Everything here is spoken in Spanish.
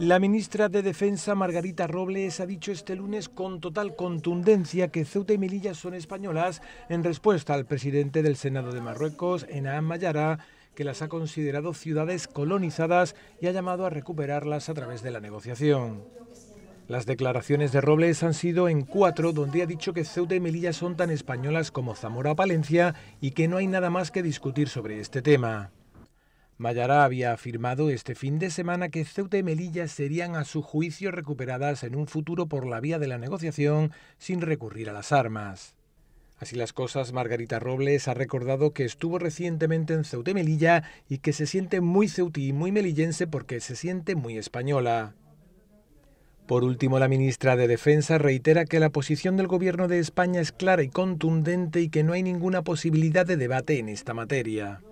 La ministra de Defensa, Margarita Robles, ha dicho este lunes con total contundencia que Ceuta y Melilla son españolas en respuesta al presidente del Senado de Marruecos, Enam Mayara, que las ha considerado ciudades colonizadas y ha llamado a recuperarlas a través de la negociación. Las declaraciones de Robles han sido en cuatro, donde ha dicho que Ceuta y Melilla son tan españolas como Zamora o Palencia y que no hay nada más que discutir sobre este tema. Mayara había afirmado este fin de semana que Ceuta y Melilla serían a su juicio recuperadas en un futuro por la vía de la negociación sin recurrir a las armas. Así las cosas, Margarita Robles ha recordado que estuvo recientemente en Ceuta y Melilla y que se siente muy ceutí y muy melillense porque se siente muy española. Por último, la ministra de Defensa reitera que la posición del Gobierno de España es clara y contundente y que no hay ninguna posibilidad de debate en esta materia.